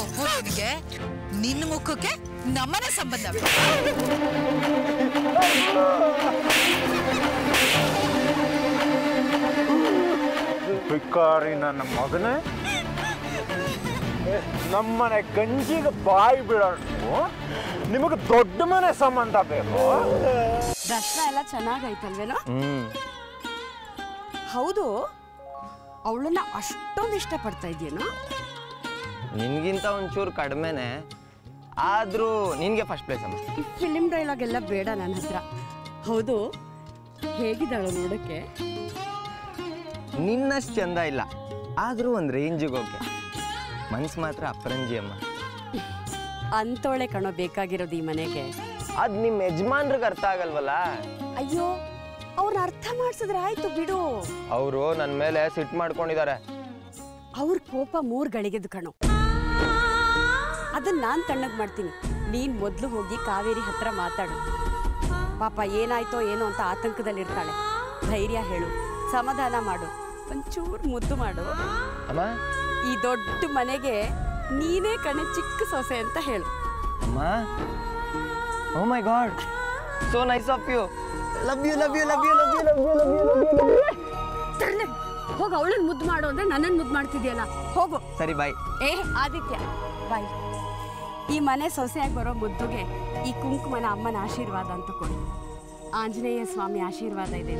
ಕೊಬ್ಬು ನಿನಗೆ ನಿನ್ನ ಮುಖಕ್ಕೆ ನಮ್ಮನೆ ಸಂಬಂಧ. ಬಿಕ್ಕಾರಿ ನನ್ನ ಮಗನೇ. ನಮ್ಮನೆ ಗಂಜಿಗೆ ಬಾಯಿ ಬಿಡೋಣ ನಿಮಗೆ ದೊಡ್ಡ ಮನೆ ಸಂಬಂಧ ಬೇಕು. ದರ್ಶನ ಎಲ್ಲ ಚೆನ್ನಾಗೈತಲ್ವೇನೋ? ಹೌದು ಅವಳನ್ನ ಅಷ್ಟೊಂದು ಇಷ್ಟಪಡ್ತಾ ಇದೆಯೇನೋ ನಿನ್ಗಿಂತ ಒಂಚೂರು ಕಡಿಮೆನೆ. ಆದ್ರೂ ನಿನ್ಗೆ ಫಸ್ಟ್ ಪ್ಲೇಸ್ ಅಮ್ಮ. ಫಿಲಿಮ್ ಡೈಲಾಗ್ ಎಲ್ಲ ಬೇಡ ನನ್ನ ಹತ್ರ. ಹೌದು ಹೇಗಿದ್ದಾಳು ನೋಡಕ್ಕೆ. ನಿನ್ನಷ್ಟು ಚಂದ ಇಲ್ಲ. ಆದ್ರೂ ಒಂದು ರೇಂಜಿಗೆ ಓಕೆ ಮನ್ಸು ಮಾತ್ರ ಅಪ್ರಂಜಿ ಅಮ್ಮ. ಅಂತೋಳೆ ಕಣೋ ಬೇಕಾಗಿರೋದು ಈ ಮನೆಗೆ. ಅದ್ ನಿಮ್ಮ ಯಜಮಾನ್ರಿಗೆ ಅರ್ಥ ಆಗಲ್ವಲ್ಲ? ಅಯ್ಯೋ ಅವ್ರನ್ನ ಅರ್ಥ ಮಾಡಿಸಿದ್ರೆ ಆಯ್ತು ಬಿಡು. ಅವರು ನನ್ನ ಮೇಲೆ ಸಿಟ್ ಮಾಡ್ಕೊಂಡಿದ್ದಾರೆ ಅವ್ರ ಕೋಪ ಮೂರ್ ಗಳಿಗೆದು ಕಣೋ. ಅದನ್ನ ನಾನ್ ತಣ್ಣಗ್ ಮಾಡ್ತೀನಿ. ನೀನ್ ಮೊದ್ಲು ಹೋಗಿ ಕಾವೇರಿ ಹತ್ರ ಮಾತಾಡು. ಪಾಪ ಏನಾಯ್ತೋ ಏನೋ ಅಂತ ಆತಂಕದಲ್ಲಿರ್ತಾಳೆ. ಧೈರ್ಯ ಹೇಳು. ಸಮಾಧಾನ ಮಾಡು. ಒಂಚೂರು ಮುದ್ದು ಮಾಡು. ಈ ದೊಡ್ಡ ಮನೆಗೆ ನೀನೇ ಕಣೆ ಚಿಕ್ಕ ಸೊಸೆ ಅಂತ ಹೇಳು. ಓ my God so nice of you love you love you love you love you love you love you love you love you ಹೋಗು ಅವಳನ್ನ ಮುದ್ದು ಮಾಡು ಅಂದ್ರೆ ನನ್ನನ್ನು ಮುದ್ದು ಮಾಡ್ತಿದ್ಯಲ್ಲ. ಹೋಗು. ಸರಿ ಬಾಯ್ ಏ ಆದಿತ್ಯ. ಬಾಯ್ ಈ ಮನೆ ಸೊಸೆಯಾಗಿ ಬರೋ ಮುದ್ದುಗೆ ಈ ಕುಂಕುಮನ ಅಮ್ಮನ ಆಶೀರ್ವಾದ ಅಂತ ಕೊಡು. ಆಂಜನೇಯ ಸ್ವಾಮಿ ಆಶೀರ್ವಾದ ಇದೆ.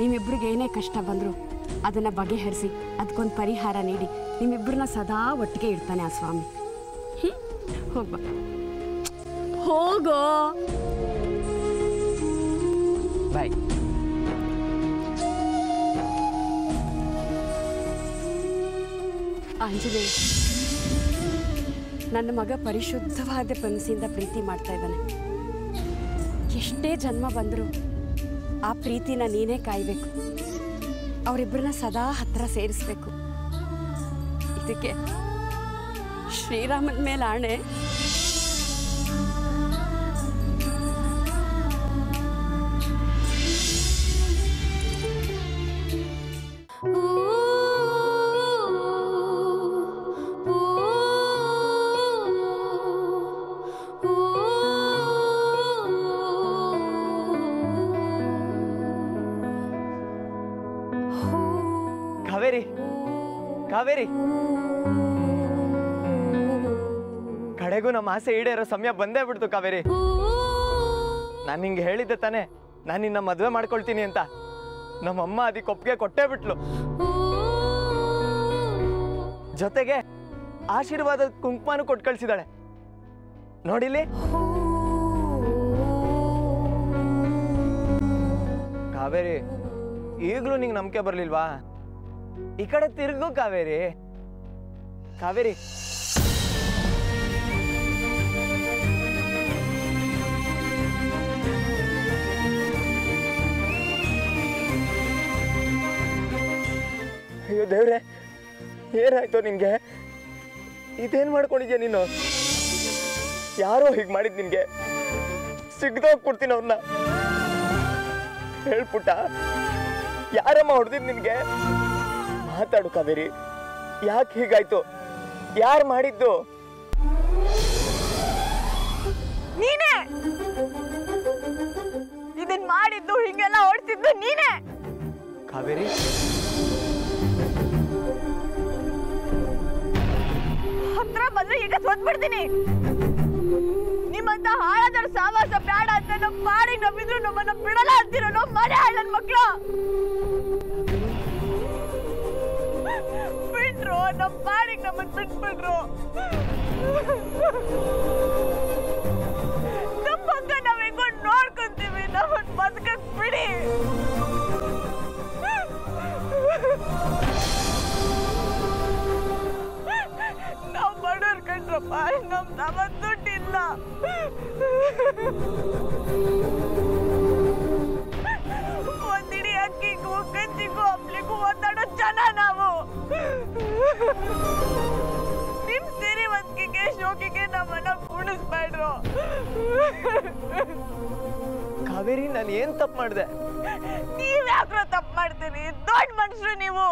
ನಿಮ್ಮಿಬ್ರಿಗೆ ಏನೇ ಕಷ್ಟ ಬಂದರೂ ಅದನ್ನು ಬಗೆಹರಿಸಿ ಅದಕ್ಕೊಂದು ಪರಿಹಾರ ನೀಡಿ. ನಿಮ್ಮಿಬ್ಬರನ್ನ ಸದಾ ಒಟ್ಟಿಗೆ ಇಡ್ತಾನೆ ಆ ಸ್ವಾಮಿ. ಹೋಗ್ಬ. ಹೋಗೋ. ಬಾಯ್. ಆಂಜನೇಯ. ನನ್ನ ಮಗ ಪರಿಶುದ್ಧವಾದ ಮನಸ್ಸಿಂದ ಪ್ರೀತಿ ಮಾಡ್ತಾ ಇದ್ದಾನೆ. ಎಷ್ಟೇ ಜನ್ಮ ಬಂದರೂ ಆ ಪ್ರೀತಿನ ನೀನೇ ಕಾಯಬೇಕು. ಅವರಿಬ್ಬರನ್ನ ಸದಾ ಹತ್ತಿರ ಸೇರಿಸ್ಬೇಕು. ಇದಕ್ಕೆ ಶ್ರೀರಾಮನ ಮೇಲೆ ಆಣೆ. ನಮ್ಮ ಆಸೆ ಈಡೇರೋ ಸಮಯ ಬಂದೇ ಬಿಡ್ತು ಕಾವೇರಿ. ನಾನು ನಿಂಗೆ ಹೇಳಿದ್ದೆ ತಾನೆ, ನಾನು ನಿನ್ನ ಮದುವೆ ಮಾಡ್ಕೊಳ್ತೀನಿ ಅಂತ. ನಮ್ಮಮ್ಮ ಅದಕ್ಕೆ ಒಪ್ಪಿಗೆ ಕೊಟ್ಟೇ ಬಿಟ್ಲು. ಜೊತೆಗೆ ಆಶೀರ್ವಾದದ ಕುಂಕುಮನೂ ಕೊಟ್ಟು ಕಳ್ಸಿದಾಳೆ. ನೋಡಿಲಿ ಕಾವೇರಿ, ಈಗಲೂ ನಿಂಗೆ ನಂಬಿಕೆ ಬರಲಿಲ್ವಾ? ಈ ಕಡೆ ತಿರುಗು ಕಾವೇರಿ. ಕಾವೇರಿ ಅಯ್ಯೋ ದೇವ್ರೆ ಏನಾಯ್ತು ನಿನ್ಗೆ ಇದೇನ್ ಮಾಡ್ಕೊಂಡಿದ್ಯಾ ನೀನು? ಯಾರೋ ಹೀಗೆ ಮಾಡಿದ್ ನಿನ್ಗೆ ಸಿಗ್ದೋಗ್ ಕೊಡ್ತೀನಿ ಅವ್ರನ್ನ ಹೇಳ್ಬಿಟ್ಟ ಯಾರಮ್ಮ ಹೊಡೆದಿದ್ ನಿನ್ಗೆ ಮಾತಾಡು ಕಾವೇರಿ ಯಾಕೆ ಹೀಗಾಯ್ತು? ಯಾರು ಮಾಡಿದ್ದು? ನೀನೇ! ಇದನ್ ಮಾಡಿದ್ದು ಹಿಂಗೆಲ್ಲ ಹೊಡ್ತಿದ್ದು ನೀನೇ! ಕಾವೇರಿ ಹತ್ರ ಬಂದ್ರೆ ಈಗ ಸೋತ್ಬಿಡ್ತೀನಿ. ನಿಮ್ಮಂತ ಹಾಳಾದ್ರ ಸಾವಾಸ ಬೇಡ ಅಂತ ನಮ್ಮ ಮಾಡಿ ನಂಬಿದ್ರು ನಮ್ಮನ್ನ ಬಿಡಲ್ಲ ಅಂತಿರೋ ನಮ್ಮ ಮನೆ ಹಾಳನ್ ಮಕ್ಳು. ಬಿಟ್ರು ನಮ್ಮ ಪಾಡಿಗೆ ನಮ್ಮನ್ನ ಬಿಟ್ಬಿಟ್ರು. ಬಡವ್ರ್ ಕಣ್ರಪ್ಪ ನಮ್ ತಮ್ಮ ದುಡ್ಡಿಲ್ಲ ಒಂದಿಡಿ ಅಕ್ಕಿಗೂ ಗಂಜಿಗೂ ಹಬ್ಲಿಗೂ ಒದ್ದಾಡೋ ಜನ ನಾವು. ನಿಮ್ ಸಿರಿವಂತಿಗೆ ಶೋಕಿಗೆ ನಮ್ಮನ್ನ ಕುಣಿಸ್ಬೇಡ್ರು ಕಾವೇರಿ ನಾನು ಏನ್ ತಪ್ಪು ಮಾಡಿದೆ? ನೀವ್ ಯಾಕ್ರೋ ತಪ್ಪು ಮಾಡ್ತೀರಿ? ದೊಡ್ಡ ಮನುಷ್ಯರು ನೀವು.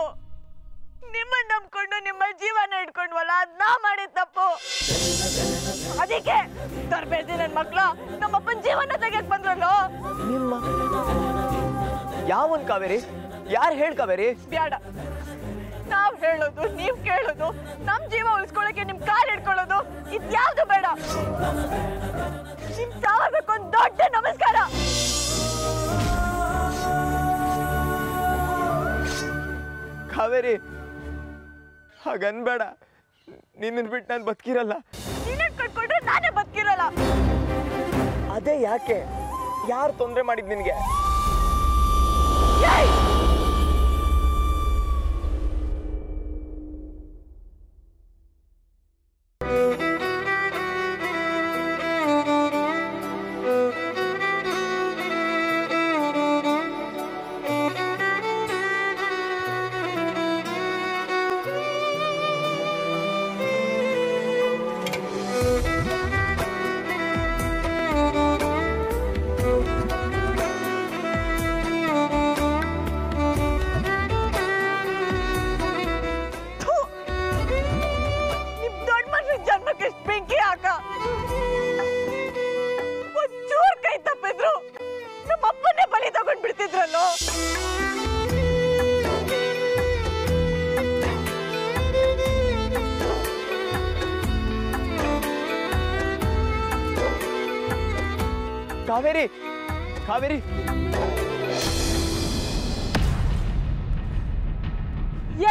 ನಿಮ್ಮನ್ನ ನಂಬ್ಕೊಂಡು ನಿಮ್ಮ ಜೀವನ ಇಟ್ಕೊಂಡ್ವಲ್ಲ ಅದ್ ನಾ ಮಾಡಿದ ತಪ್ಪು. ಅದಕ್ಕೆ ತರಬೇತಿ ನನ್ ಮಕ್ಳು ನಮ್ಮಪ್ಪನ ಜೀವನ ತೆಗಿಯಕ್ ಬಂದ್ರಲ್ಲ? ನಿಮ್ಮ ಯಾವನ್ ಕಾವೇರಿ? ಯಾರು ಹೇಳಿ ಕಾವೇರಿ? ಬ್ಯಾಡ. ನಾವ್ ಹೇಳೋದು ನೀವ್ ಕೇಳೋದು ನಮ್ ಜೀವ ಉಳಿಸ್ಕೊಳಕ್ಕೆ ನಿಮ್ ಕಾಲ್ ಹಿಡ್ಕೊಳ್ಳೋದು ಇದ್ಯಾವ್ದು ಬೇಡ. ನಿಮ್ ಸಾವಕ್ಕೊಂದ್ ದೊಡ್ಡ ನಮಸ್ಕಾರ. ಕಾವೇರಿ ಹಾಗನ್ಬೇಡ. ನಿನ್ನ ಬಿಟ್ಟು ನಾನು ಬದುಕಿರಲ್ಲ. ನಿನ್ನ ಕಟ್ಕೊಂಡ್ರೆ ನಾನೇ ಬದುಕಿರಲ್ಲ. ಅದೇ ಯಾಕೆ? ಯಾರು ತೊಂದರೆ ಮಾಡಿದ್ ನಿನಗೆ? ಕಾವೇರಿ ಕಾವೇರಿ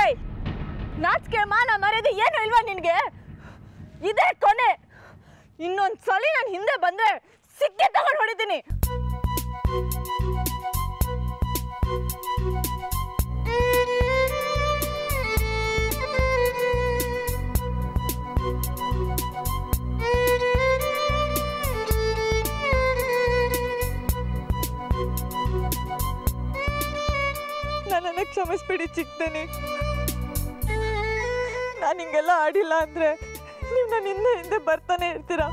ಏಯ್ ನಾಚಿಕೆ ಮಾನ ಮರ್ಯಾದೆ ಏನು ಇಲ್ವಾ ನಿನ್ಗೆ ಇದೇ ಕೊನೆ ಇನ್ನೊಂದ್ ಸಲ ನಾನು ಹಿಂದೆ ಬಂದ್ರೆ ಸಿಕ್ಕಿ ತಗೊಂಡು ಹೊಡಿತೀನಿ ನನ್ನನ್ನು ಕ್ಷಮಿಸ್ಬಿಡಿ ಚಿಕ್ಕದನಿ. ನಾನು ಹಿಂಗೆಲ್ಲ ಆಡಿಲ್ಲ ಅಂದರೆ ನೀವು ನನ್ನ ಹಿಂದೆ ಹಿಂದೆ ಬರ್ತಾನೆ ಇರ್ತೀರಾ?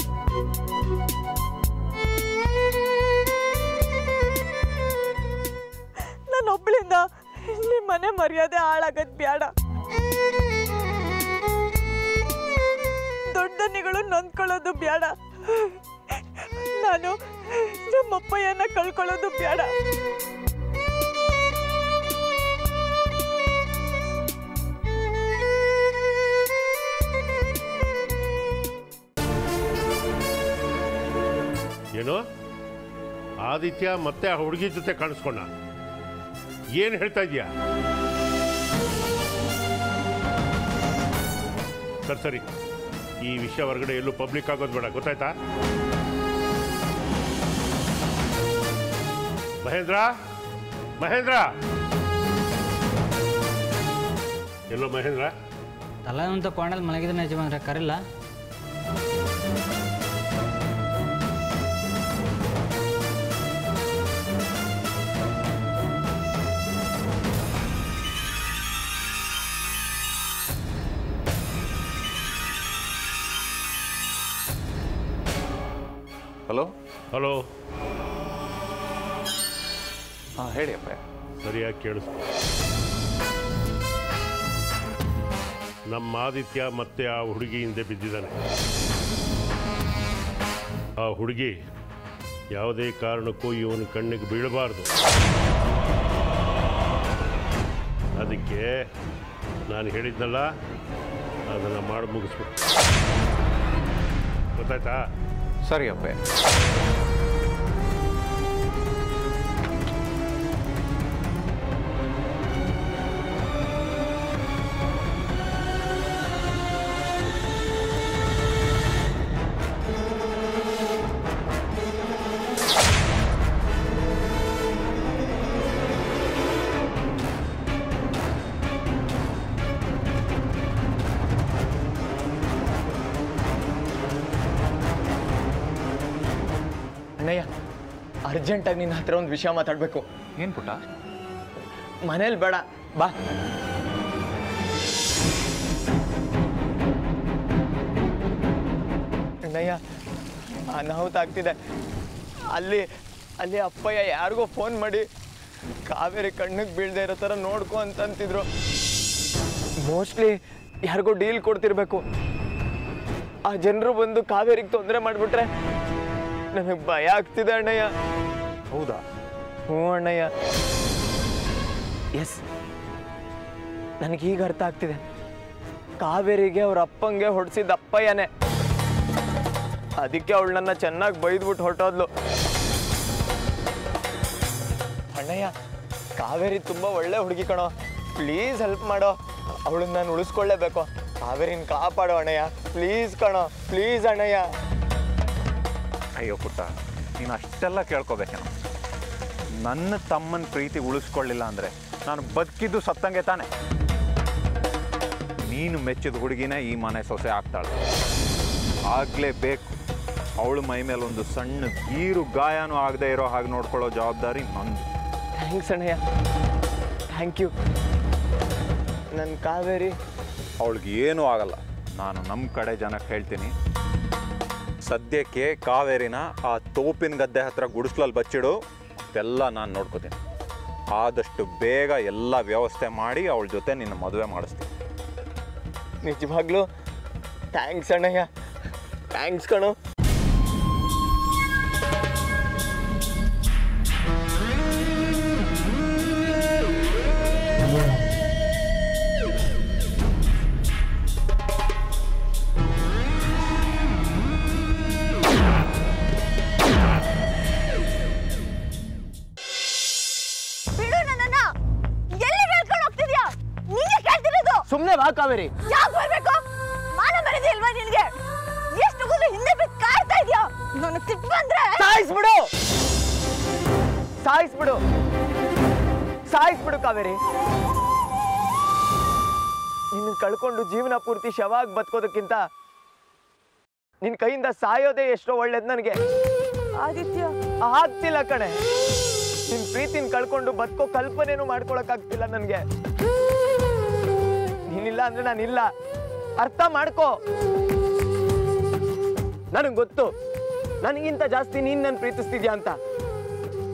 ನಾನು ಒಬ್ಬಳಿಂದ ನಿಮ್ಮ ಮನೆ ಮರ್ಯಾದೆ ಹಾಳಾಗದ್ ಬ್ಯಾಡ. ದೊಡ್ಡನಿಗಳು ನೊಂದ್ಕೊಳ್ಳೋದು ಬ್ಯಾಡ. ನಾನು ನಮ್ಮಪ್ಪಯ್ಯನ ಕಳ್ಕೊಳ್ಳೋದು ಬ್ಯಾಡ. ಏನು? ಆದಿತ್ಯ ಮತ್ತೆ ಆ ಹುಡುಗಿ ಜೊತೆ ಕಾಣಿಸ್ಕೊಂಡ. ಏನು ಹೇಳ್ತಾ ಇದೀಯಾ? ಸರಿ ಸರಿ. ಈ ವಿಷಯ ಹೊರಗಡೆ ಎಲ್ಲೂ ಪಬ್ಲಿಕ್ ಆಗೋದು ಬೇಡ, ಗೊತ್ತಾಯ್ತಾ? ಮಹೇಂದ್ರ? ಮಹೇಂದ್ರ? ಎಲ್ಲೋ ಮಹೇಂದ್ರ? ತಲೆ ಅಂತ ಕೊಂಡಲ್ಲಿ ಮಲಗಿದ್ರೆ ಯಜಮಾನ್ರೆ, ಕರಿಲ್ಲ? ಹಲೋ ಹಲೋ ಹಾಂ ಹೇಳಿ ಅಪ್ಪ ಸರಿಯಾಗಿ ಕೇಳಿಸ್ತು ನಮ್ಮ ಆದಿತ್ಯ ಮತ್ತೆ ಆ ಹುಡುಗಿ ಹಿಂದೆ ಬಿದ್ದಿದ್ದಾನೆ. ಆ ಹುಡುಗಿ ಯಾವುದೇ ಕಾರಣಕ್ಕೂ ಇವನ ಕಣ್ಣಿಗೆ ಬೀಳಬಾರ್ದು. ಅದಕ್ಕೆ ನಾನು ಹೇಳಿದ್ನಲ್ಲ ಅದನ್ನು ಮಾಡಿ ಮುಗಿಸ್ಬೇಕು ಗೊತ್ತಾಯ್ತಾ? ಸರಿ ಅಪ್ಪೆ ಅರ್ಜೆಂಟಾಗಿ ನಿನ್ನ ಹತ್ರ ಒಂದು ವಿಷಯ ಮಾತಾಡಬೇಕು. ಏನು ಪುಟ್ಟ? ಮನೇಲಿ ಬೇಡ ಬಾ. ಅಣ್ಣಯ್ಯ ಅನಾಹುತ ಆಗ್ತಿದೆ. ಅಲ್ಲಿ ಅಲ್ಲಿ ಅಪ್ಪಯ್ಯ ಯಾರಿಗೋ ಫೋನ್ ಮಾಡಿ ಕಾವೇರಿ ಕಣ್ಣಿಗೆ ಬೀಳದೆ ಇರೋ ಥರ ನೋಡ್ಕೊ ಅಂತಂತಿದ್ರು. ಮೋಸ್ಟ್ಲಿ ಯಾರಿಗೋ ಡೀಲ್ ಕೊಡ್ತಿರ್ಬೇಕು. ಆ ಜನರು ಬಂದು ಕಾವೇರಿಗೆ ತೊಂದರೆ ಮಾಡಿಬಿಟ್ರೆ ನನಗೆ ಭಯ ಆಗ್ತಿದೆ ಅಣ್ಣಯ್ಯ. ಹೌದಾ? ಹ್ಞೂ ಅಣ್ಣಯ್ಯ ಎಸ್ ಈಗ ಅರ್ಥ ಆಗ್ತಿದೆ. ಕಾವೇರಿಗೆ ಅವ್ರ ಅಪ್ಪಂಗೆ ಹೊಡೆಸಿದ ಅಪ್ಪಯ್ಯನೇ. ಅದಕ್ಕೆ ಅವಳು ನನ್ನ ಚೆನ್ನಾಗಿ ಬೈದ್ಬಿಟ್ಟು ಹೊರಟೋದ್ಲು. ಅಣ್ಣಯ್ಯ ಕಾವೇರಿ ತುಂಬ ಒಳ್ಳೆ ಹುಡುಗಿ ಕಣೋ. ಪ್ಲೀಸ್ ಹೆಲ್ಪ್ ಮಾಡೋ. ಅವಳನ್ನ ನಾನು ಉಳಿಸ್ಕೊಳ್ಳೇಬೇಕು. ಕಾವೇರಿನ ಕಾಪಾಡೋ ಅಣ್ಣಯ್ಯ. ಪ್ಲೀಸ್ ಕಣೋ. ಪ್ಲೀಸ್ ಅಣ್ಣಯ್ಯ. ಅಯ್ಯೋ ಪುಟ್ಟ ನೀನು ಅಷ್ಟೆಲ್ಲ ಕೇಳ್ಕೊಬೇಕೇನೋ. ನನ್ನ ತಮ್ಮನ ಪ್ರೀತಿ ಉಳಿಸ್ಕೊಳ್ಳಿಲ್ಲ ಅಂದರೆ ನಾನು ಬದುಕಿದ್ದು ಸತ್ತಂಗೆ ತಾನೆ. ನೀನು ಮೆಚ್ಚಿದ ಹುಡುಗಿನೇ ಈ ಮನೆ ಸೊಸೆ ಆಗ್ತಾಳೆ. ಆಗಲೇಬೇಕು ಅವಳು ಮೈ ಮೇಲೆ ಒಂದು ಸಣ್ಣ ಗೀರು ಗಾಯನೂ ಆಗದೆ ಇರೋ ಹಾಗೆ ನೋಡ್ಕೊಳ್ಳೋ ಜವಾಬ್ದಾರಿ ನಂದು. ಥ್ಯಾಂಕ್ಸ್ ಅಣ್ಣಯ್ಯ ಥ್ಯಾಂಕ್ ಯು. ನನ್ನ ಕಾವೇರಿ. ಅವಳಿಗೆ ಏನೂ ಆಗಲ್ಲ. ನಾನು ನಮ್ಮ ಕಡೆ ಜನಕ್ಕೆ ಹೇಳ್ತೀನಿ. ಸದ್ಯಕ್ಕೆ ಕಾವೇರಿನ ಆ ತೋಪಿನ ಗದ್ದೆ ಹತ್ರ ಗುಡಿಸ್ಲಲ್ಲಿ ಬಚ್ಚಿಡು. ಇದೆಲ್ಲ ನಾನು ನೋಡ್ಕೋತೀನಿ. ಆದಷ್ಟು ಬೇಗ ಎಲ್ಲ ವ್ಯವಸ್ಥೆ ಮಾಡಿ ಅವಳ ಜೊತೆ ನಿನ್ನ ಮದುವೆ ಮಾಡಿಸ್ತೀನಿ. ನಿಜವಾಗ್ಲೂ? ಥ್ಯಾಂಕ್ಸ್ ಅಣ್ಣಯ್ಯ. ಥ್ಯಾಂಕ್ಸ್ ಕಣೋ. ಕಾವೇರಿ? ಯಾಕೆ ಬರ್ಬೇಕು? ಮಾನ ಮರಿದೆ ಇಲ್ವಾ ನಿನ್ಗೆ? ಎಷ್ಟು ಕೂದಲು ಹಿಂದೆ ಬಿದ್ದು ಕಾಡ್ತಾ ಇದೆಯೋ? ನನಗೆ ಸಿಟ್ಟು ಬಂದ್ರೆ ಸಾಯಿಸ್ಬಿಡು! ಸಾಯಿಸ್ಬಿಡು! ಸಾಯಿಸ್ಬಿಡು ಕಾವೇರಿ! ನಿನ್ನ ಕಳ್ಕೊಂಡು ಜೀವನ ಪೂರ್ತಿ ಶವಾಗಿ ಬದುಕೋದಕ್ಕಿಂತ ನಿನ್ನ ಕೈಯಿಂದ ಸಾಯೋದೇ ಎಷ್ಟೋ ಒಳ್ಳೇದು ನನಗೆ. ಆದಿತ್ಯ. ಆಗ್ತಿಲ್ಲ ಕಣೆ. ನಿನ್ ಪ್ರೀತಿನ ಕಳ್ಕೊಂಡು ಬದುಕೋ ಕಲ್ಪನೆನೂ ಮಾಡ್ಕೊಳಕ್ಕಾಗ್ತಿಲ್ಲ ನನಗೆ. ನೀನಿಲ್ಲ ಅಂದ್ರೆ ನಾನಿಲ್ಲ. ಅರ್ಥ ಮಾಡ್ಕೋ. ನನಗೆ ಗೊತ್ತು. ನನಗಿಂತ ಜಾಸ್ತಿ ನೀನ್ ನನ್ ಪ್ರೀತಿಸ್ತಿದ್ಯಾ ಅಂತ.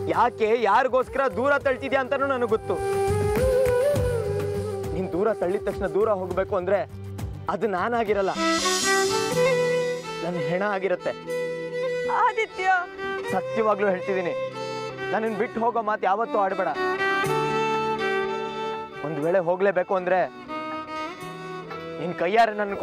ಯಾಕೆ ಯಾರಿಗೋಸ್ಕರ ದೂರ ತಳ್ತಿದ್ಯಾ ಅಂತಾನೂ ನನಗೆ ಗೊತ್ತು. ನೀನ್ ದೂರ ತಳ್ಳಿದ ತಕ್ಷಣ ದೂರ ಹೋಗ್ಬೇಕು ಅಂದ್ರೆ ಅದು ನಾನಾಗಿರಲ್ಲ. ನನ್ ಹೆಣ ಆಗಿರತ್ತೆ. ಆದಿತ್ಯ. ಸತ್ಯವಾಗ್ಲೂ ಹೇಳ್ತಿದ್ದೀನಿ. ನನ್ನನ್ನು ಬಿಟ್ಟು ಹೋಗೋ ಮಾತು ಯಾವತ್ತೂ ಆಡಬೇಡ. ಒಂದ್ ವೇಳೆ ಹೋಗ್ಲೇಬೇಕು ಅಂದ್ರೆ ನಿನ್ ಕೈಯಾರೆ ನನ್ನ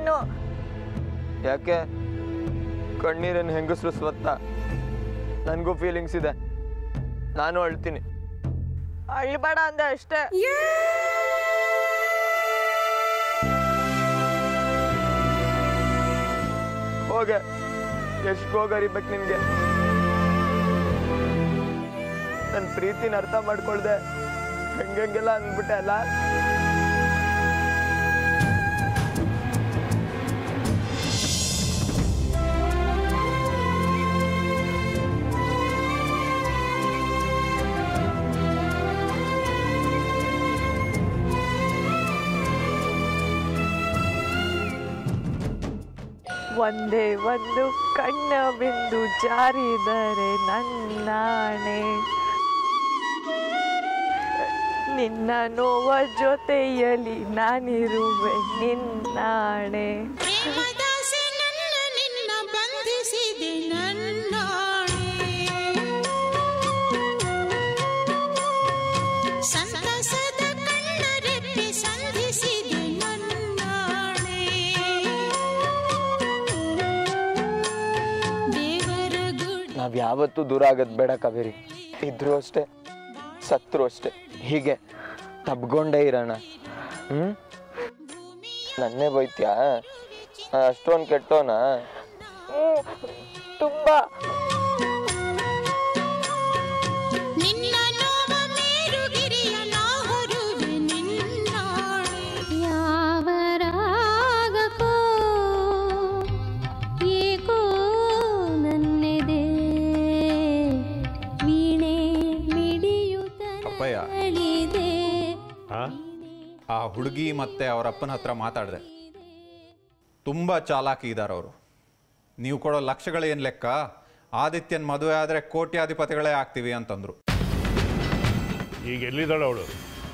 ನೀನು. ಯಾಕೆ? ಕಣ್ಣೀರನ್ನು ಹೆಂಗಸ್ರು ಸ್ವತ್ತ? ನನಗೂ ಫೀಲಿಂಗ್ಸ್ ಇದೆ. ನಾನು ಅಳ್ತೀನಿ. ಅಳ್ಬೇಡ ಅಂದೆ ಅಷ್ಟೇ. ಹೋಗೆ. ಎಷ್ಟು ಹೋಗರಿಬೇಕು ನಿನ್ಗೆ. ನನ್ನ ಪ್ರೀತಿನ ಅರ್ಥ ಮಾಡ್ಕೊಳ್ದೆ. ಹೆಂಗೆಲ್ಲ ಅಂದ್ಬಿಟ್ಟೆ ಅಲ್ಲ? ಒಂದೇ ಒಂದು ಕಣ್ಣ ಬಿಂದು ಜಾರಿದರೆ ನನ್ನಾಣೆ. ನಿನ್ನ ನೋವ ಜೊತೆಯಲ್ಲಿ ನಾನಿರುವೆ ನಿನ್ನಾಣೆ. ನಾವ್ ಯಾವತ್ತೂ ದೂರ ಆಗೋದು ಬೇಡ ಕಾವೇರಿ. ಇದ್ರು ಅಷ್ಟೇ, ಸತ್ರು ಅಷ್ಟೇ. ಹೀಗೆ ತಬ್ಕೊಂಡೇ ಇರೋಣ. ಹ್ಮ್? ನನ್ನೇ ಬೈತ್ಯಾ? ಅಷ್ಟೊಂದು ಕೆಟ್ಟೋನಾ? ತುಂಬಾ. ಹುಡುಗಿ ಮತ್ತು ಅವರ ಅಪ್ಪನ ಹತ್ರ ಮಾತಾಡಿದೆ. ತುಂಬ ಚಾಲಾಕಿ ಇದ್ದಾರೆ ಅವರು. ನೀವು ಕೊಡೋ ಲಕ್ಷಗಳೇನು ಲೆಕ್ಕ? ಆದಿತ್ಯನ ಮದುವೆ ಆದರೆ ಕೋಟ್ಯಾಧಿಪತಿಗಳೇ ಆಗ್ತೀವಿ ಅಂತಂದರು. ಈಗ ಎಲ್ಲಿದ್ದಾಳೆ ಅವಳು?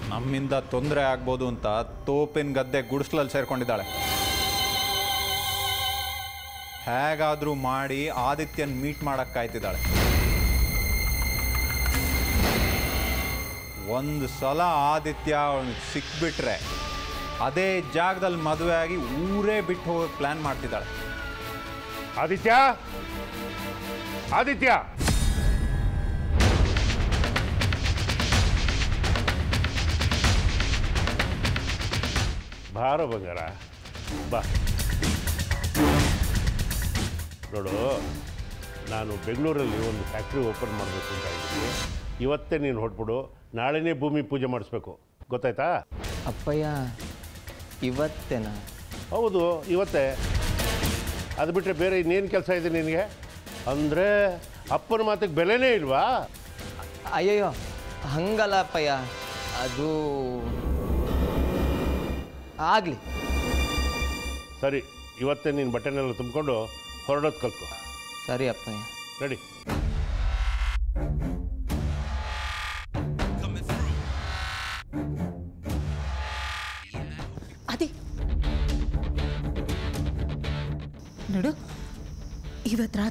ನಮ್ಮಿಂದ ತೊಂದರೆ ಆಗ್ಬೋದು ಅಂತ ತೋಪಿನ ಗದ್ದೆ ಗುಡಿಸ್ಲಲ್ಲಿ ಸೇರ್ಕೊಂಡಿದ್ದಾಳೆ. ಹೇಗಾದರೂ ಮಾಡಿ ಆದಿತ್ಯನ್ ಮೀಟ್ ಮಾಡಕ್ಕೆ ಒಂದು ಸಲ ಆದಿತ್ಯ ಅವನಿಗೆ ಸಿಕ್ಬಿಟ್ರೆ ಅದೇ ಜಾಗದಲ್ಲಿ ಮದುವೆ ಆಗಿ ಊರೇ ಬಿಟ್ಟು ಹೋಗಿ ಪ್ಲ್ಯಾನ್ ಮಾಡ್ತಿದ್ದಾಳೆ. ಆದಿತ್ಯ? ಆದಿತ್ಯ? ಭಾರ ಬಂಗಾರ, ಬಾ. ನೋಡು, ನಾನು ಬೆಂಗಳೂರಲ್ಲಿ ಒಂದು ಫ್ಯಾಕ್ಟ್ರಿ ಓಪನ್ ಮಾಡಬೇಕು ಅಂತ ಇದ್ದೀನಿ. ಇವತ್ತೇ ನೀನು ಹೊಟ್ಬಿಡು ನಾಳೆನೇ ಭೂಮಿ ಪೂಜೆ ಮಾಡಿಸ್ಬೇಕು. ಗೊತ್ತಾಯ್ತಾ? ಅಪ್ಪಯ್ಯ ಇವತ್ತೇನಾ? ಹೌದು ಇವತ್ತೇ. ಅದು ಬಿಟ್ಟರೆ ಬೇರೆ ಇನ್ನೇನು ಕೆಲಸ ಇದೆ ನಿನಗೆ? ಅಂದರೆ ಅಪ್ಪನ ಮಾತಿಗೆ ಬೆಲೆನೇ ಇಲ್ವಾ? ಅಯ್ಯಯ್ಯೋ ಹಂಗಲ್ಲ ಅಪ್ಪಯ್ಯ. ಅದು ಆಗಲಿ. ಸರಿ ಇವತ್ತೇ ನೀನು ಬಟ್ಟೆನೆಲ್ಲ ತುಂಬಿಕೊಂಡು ಹೊರಡೋದು ಕಲ್ತ್ಕೊ. ಸರಿ ಅಪ್ಪಯ್ಯ. ರೆಡಿ.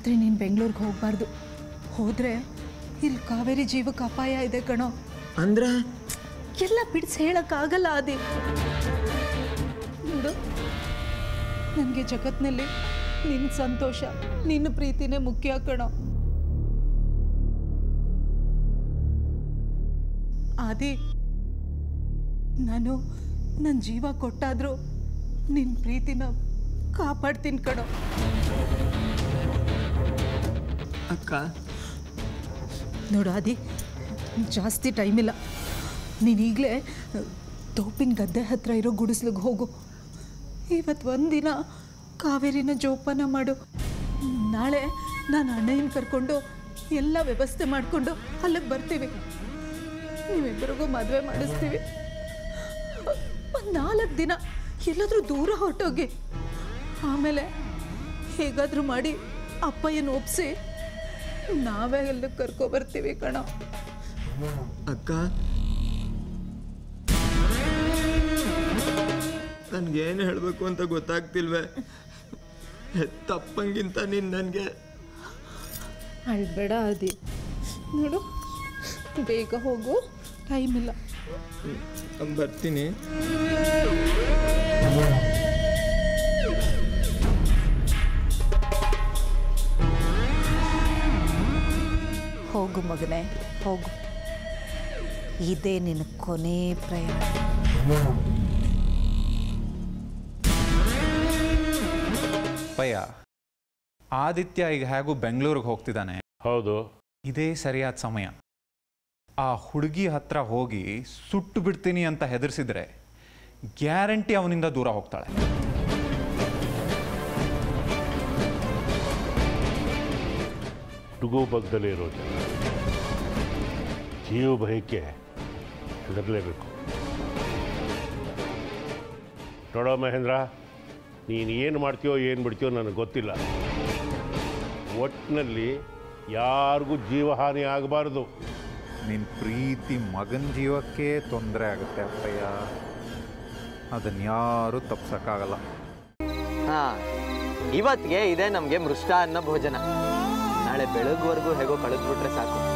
ರಾತ್ರಿ ನೀನು ಬೆಂಗಳೂರಿಗೆ ಹೋಗಬಾರ್ದು. ಹೋದರೆ ಇಲ್ಲಿ ಕಾವೇರಿ ಜೀವಕ್ಕೆ ಅಪಾಯ ಇದೆ ಕಣೋ. ಅಂದ್ರೆ? ಎಲ್ಲ ಬಿಡಿಸಿ ಹೇಳೋಕ್ಕಾಗಲ್ಲ ಅದೇ ನೋಡು ನನಗೆ ಜಗತ್ತಿನಲ್ಲಿ ನಿನ್ನ ಸಂತೋಷ ನಿನ್ನ ಪ್ರೀತಿನೇ ಮುಖ್ಯ ಕಣೋ. ಆದಿ ನಾನು ನನ್ನ ಜೀವ ಕೊಟ್ಟಾದರೂ ನಿನ್ನ ಪ್ರೀತಿನ ಕಾಪಾಡ್ತೀನಿ ಕಣೋ. ಅಕ್ಕ. ನೋಡು ಆದಿ, ಜಾಸ್ತಿ ಟೈಮ್ ಇಲ್ಲ. ನೀನು ಈಗಲೇ ತೋಪಿನ ಗದ್ದೆ ಹತ್ರ ಇರೋ ಗುಡಿಸ್ಲಿಗೆ ಹೋಗು. ಇವತ್ತು ಒಂದಿನ ಕಾವೇರಿನ ಜೋಪಾನ ಮಾಡು. ನಾಳೆ ನಾನು ಅಣ್ಣಯ್ಯನ ಕರ್ಕೊಂಡು ಎಲ್ಲ ವ್ಯವಸ್ಥೆ ಮಾಡಿಕೊಂಡು ಅಲ್ಲಿಗೆ ಬರ್ತೀವಿ. ನೀವಿಬ್ಬರಿಗೂ ಮದುವೆ ಮಾಡಿಸ್ತೀವಿ. ಒಂದು ನಾಲ್ಕು ದಿನ ಎಲ್ಲಾದರೂ ದೂರ ಹೊರಟೋಗಿ. ಆಮೇಲೆ ಹೇಗಾದರೂ ಮಾಡಿ ಅಪ್ಪಯ್ಯನ ಒಪ್ಸಿ ನಾವೇ ಎಲ್ಲ ಕರ್ಕೊ ಬರ್ತೀವಿ ಕಣ. ಅಕ್ಕ. ನನ್ಗೇನು ಹೇಳಬೇಕು ಅಂತ ಗೊತ್ತಾಗ್ತಿಲ್ವೇ? ತಪ್ಪಂಗಿಂತ ನೀನು ನನಗೆ. ಅಳ್ಬೇಡ ಅದಿ ನೋಡು ಬೇಗ ಹೋಗು. ಟೈಮ್ ಇಲ್ಲ ಬರ್ತೀನಿ. ಹೋಗು ಮಗನೇ ಹೋಗು. ಇದೇ ನಿನ್ನ ಕೊನೆ ಪ್ರಯಾಣ. ಪಯ್ಯ ಆದಿತ್ಯ ಈಗ ಹೇಗೂ ಬೆಂಗಳೂರಿಗೆ ಹೋಗ್ತಿದ್ದಾನೆ? ಹೌದು. ಇದೇ ಸರಿಯಾದ ಸಮಯ. ಆ ಹುಡುಗಿ ಹತ್ರ ಹೋಗಿ ಸುಟ್ಟು ಬಿಡ್ತೀನಿ ಅಂತ ಹೆದರ್ಸಿದ್ರೆ ಗ್ಯಾರಂಟಿ ಅವನಿಂದ ದೂರ ಹೋಗ್ತಾಳೆ. ಹುಡುಗು ಬಗ್ಗದಲ್ಲೇ ಇರೋ ಜನ. ಜೀವ ಭಯಕ್ಕೆ ಹೆದರಲೇಬೇಕು. ನೋಡೋ ಮಹೇಂದ್ರ ನೀನು ಏನು ಮಾಡ್ತೀಯೋ ಏನು ಬಿಡ್ತೀಯೋ ನನಗೆ ಗೊತ್ತಿಲ್ಲ. ಒಟ್ಟಿನಲ್ಲಿ ಯಾರಿಗೂ ಜೀವಹಾನಿ ಆಗಬಾರ್ದು. ನಿನ್ನ ಪ್ರೀತಿ ಮಗನ ಜೀವಕ್ಕೆ ತೊಂದರೆ ಆಗುತ್ತೆ ಅಪ್ಪಯ್ಯ. ಅದನ್ನು ಯಾರೂ ತಪ್ಸೋಕ್ಕಾಗಲ್ಲ. ಹಾಂ ಇವತ್ತಿಗೆ ಇದೆ ನಮಗೆ ಮೃಷ್ಟ ಅನ್ನೋ ಭೋಜನ. ನಾಳೆ ಬೆಳಗ್ವರೆಗೂ ಹೇಗೋ ಕಳೆದ್ಬಿಟ್ರೆ ಸಾಕು.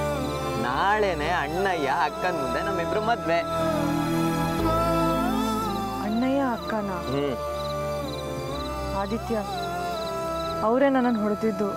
ನಾಳೆನೆ ಅಣ್ಣಯ್ಯ ಅಕ್ಕನ ಮುಂದೆ ನಮ್ಮಿಬ್ರು ಮದ್ವೆ. ಅಣ್ಣಯ್ಯ ಅಕ್ಕನ? ಆದಿತ್ಯ ಅವರೇ ನನ್ನನ್ನು ಹೊಡೆದಿದ್ದು.